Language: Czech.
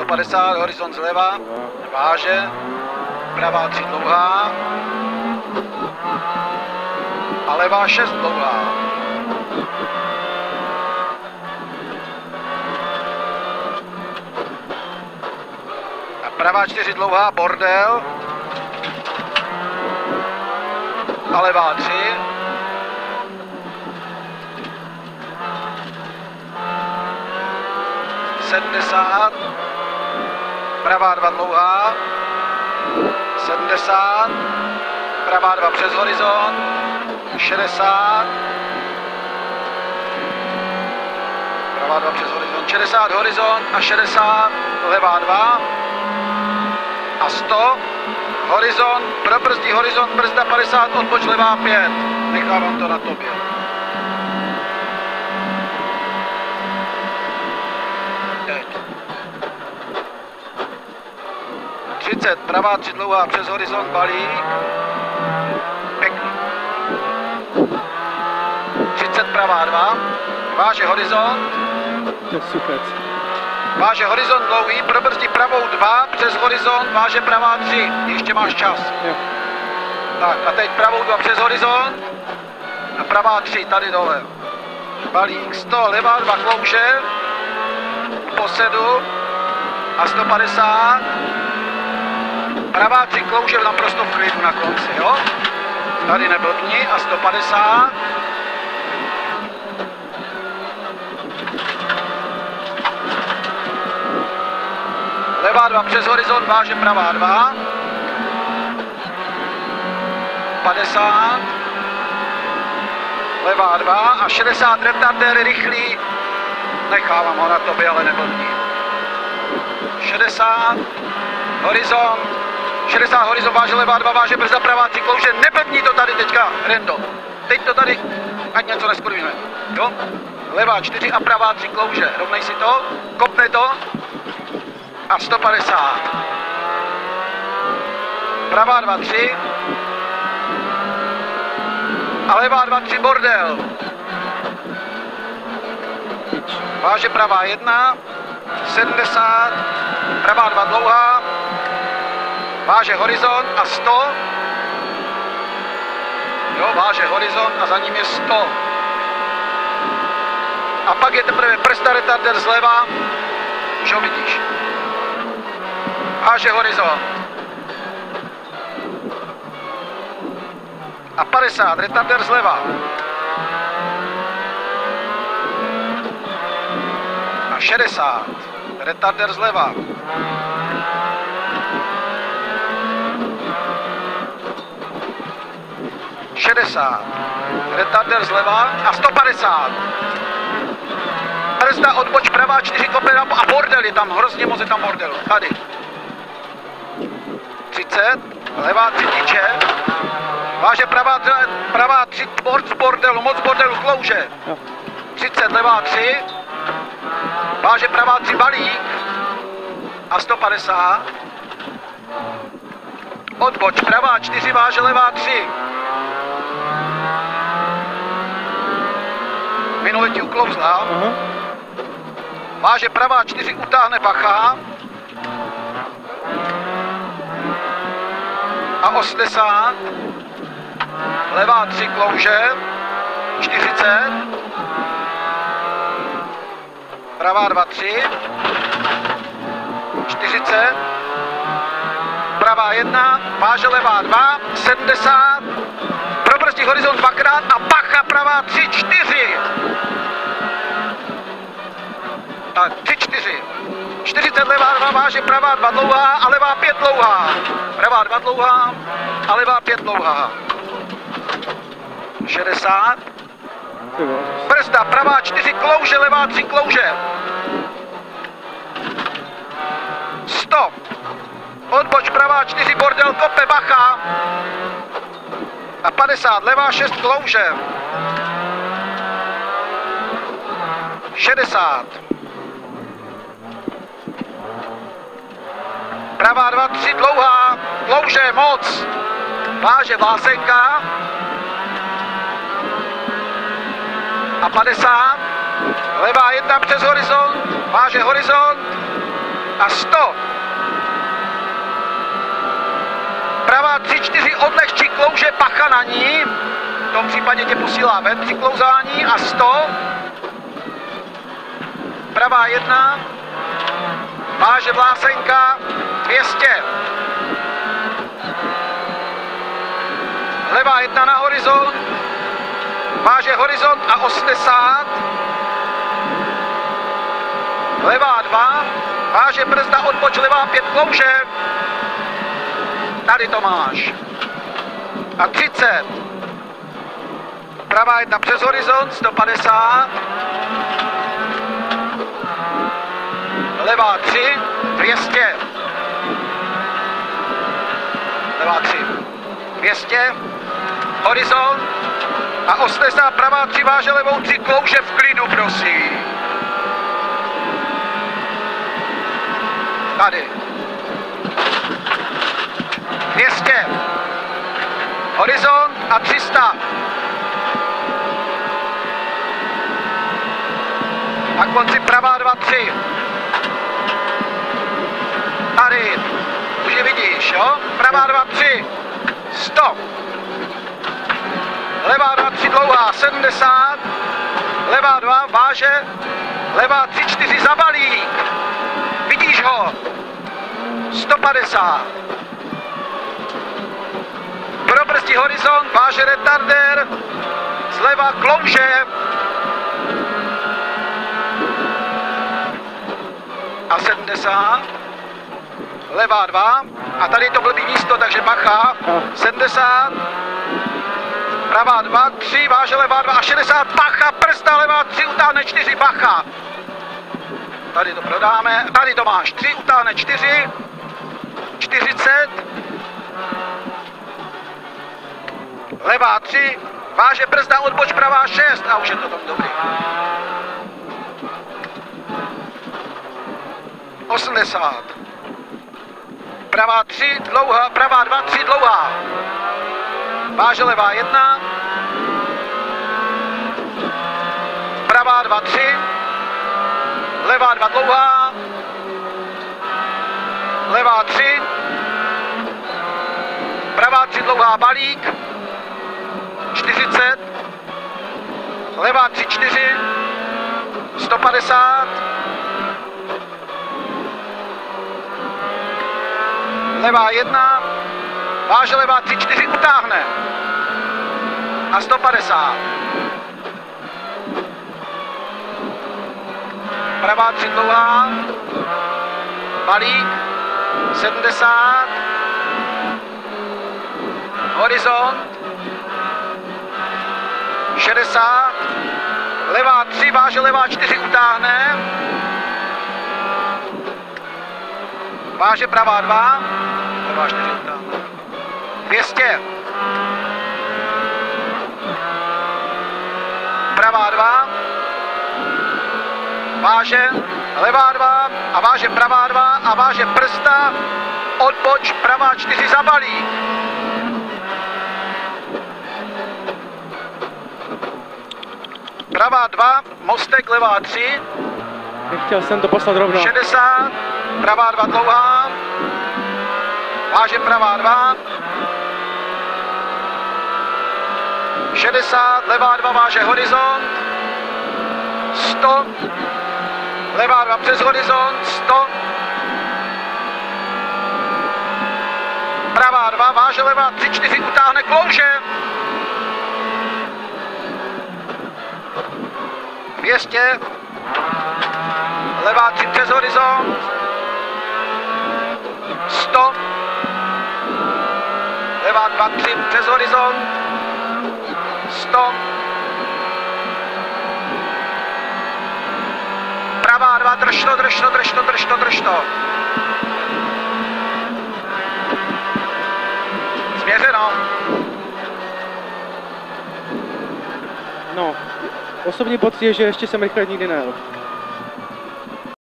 150, horizont zleva, váže, pravá 3 dlouhá a levá 6 dlouhá. A pravá 4 dlouhá, bordel. A levá 3. Sedmdesát. Pravá dva dlouhá. 70, pravá 2 přes horizont, 60, pravá 2 přes horizont, 60 horizont a 60, levá 2 a 100, horizont, probrzdí horizont, brzda 50, odboč levá 5, nechávám to na tobě. 30, pravá 3 dlouhá přes horizont balík. Pěkný. 30 pravá 2. Váže horizont. Super. Váže horizont dlouhý, probrzdí pravou 2 přes horizont, váže pravá 3. Ještě máš čas. Jo. Tak a teď pravou 2 přes horizont a pravá 3 tady dole. Balík 100, levá 2 klouže, posedu a 150. Pravá 3 klouže naprosto v klidu na konci, jo? Tady neblbni a 150. Levá 2 přes horizont, váže pravá 2. 50. Levá 2 a 60 retardér rychlý. Nechávám ho na tobě, ale neblbni. 60. Horizont. 60 horizont, váže levá 2, váže brzda pravá 3 klouže. Neblbni to tady teďka, Rendo. Teď to tady, ať něco neskurvíme. Jo? Levá 4 a pravá 3 klouže. Rovnej si to, kopne to a 150. Pravá 2, 3. A levá 2, 3 bordel. Váže pravá 1, 70, pravá 2 dlouhá, váže horizont a 100. Jo, váže horizont a za ním je 100. A pak je teprve prsta retarder zleva, už ho vidíš. Váže horizont. A 50, retarder zleva. A 60, retarder zleva. Šedesát. Retarder zleva a 150. Brzda odboč pravá, čtyři kope a bordel je tam, hrozně moc je tam bordelu. Tady. 30, levá tři tyče, váže pravá, pravá tři moc bordelu, moc bordelu, klouže. 30, levá tři, váže pravá tři balík a 150. Odboč pravá čtyři, váže levá tři. Minule ti uklouzla. Aha. Váže pravá čtyři, utáhne bacha. A 80. Levá tři klouže. 40. Pravá dva tři. 40. Pravá jedna. Váže levá dva. 70. Probrzdí horizont dvakrát a bacha pravá tři, čtyři. Tak, tři, čtyři. 40 levá, dva váže, pravá dva dlouhá a levá pět dlouhá. Pravá dva dlouhá a levá pět dlouhá. 60. Ty vole. Brzda, pravá čtyři klouže, levá tři klouže. 100. Odboč pravá čtyři bordel, kope, 50, levá šest klouže. 60. Pravá dva, tři dlouhá, klouže, moc. Váže vlásenka. A 50. Levá jedna přes horizont, váže horizont. a 100. Pravá 3, 4, odlehčí klouže, pacha na ní. V tom případě tě posílá ven při klouzání a 100. Pravá 1, váže vlásenka, 200. Levá 1 na horizont, váže horizont a 80. Levá 2, váže brzda, odboč, levá 5, klouže. Tady to máš. A 30. Pravá jedna přes horizont, 150. Levá 3, 200. Levá 3, 200. Horizont. A 80 pravá 3 váže levou 3 klouže v klidu, prosím. Tady. 200. Horizont a 300. Na konci pravá 2, 3. Tady. Už je vidíš, jo? Pravá 2, 3. 100. Levá 2, 3 dlouhá, 70. Levá 2, váže. Levá 3, 4 za balík. Vidíš ho? 150. Probrzdí horizont, váže retarder. Zleva klouže. A 70. Levá 2. A tady je to blbý místo, takže bacha. 70. Pravá 2, 3, váže levá 2 a 60, bacha, prsta levá 3, utáhne 4, bacha. Tady to prodáme, tady to máš, 3, utáhne 4, 40, levá 3, váže brzda, odboč pravá 6 a už je to tam dobrý. 80. Pravá 3, dlouhá, pravá 2, 3, dlouhá. Váže levá 1. Pravá 2, 3. Levá 2 dlouhá. Levá 3. Pravá 3 dlouhá balík. 40. Levá 3, 4. 150. Levá 1. Váže levá 3, 4 utáhne. A 150. Pravá 3 dlouhá. Balík. 70. Horizont. 60. Levá 3, váže levá 4 utáhne. Váže pravá 2. Levá 4 utáhne. 200. Pravá 2. Váže levá 2 a váže pravá 2 a váže prsta. Odboč pravá 4 zabalí. Pravá 2, mostek levá 3, Chtěl jsem to poslat rovnou. 60, pravá 2 dlouhá, váže pravá 2, 60, levá 2 váže horizont, 100, levá 2 přes horizont, 100, pravá 2 váže levá 3, 4 utáhne klouže, 200, levá 3 přes horizont, 100, levá 2, 3 přes horizont, 100, pravá 2, drž to, drž to, drž to, drž to, drž to. Změřeno. No, osobní pocit je, že ještě jsem rychle nikdy nejel.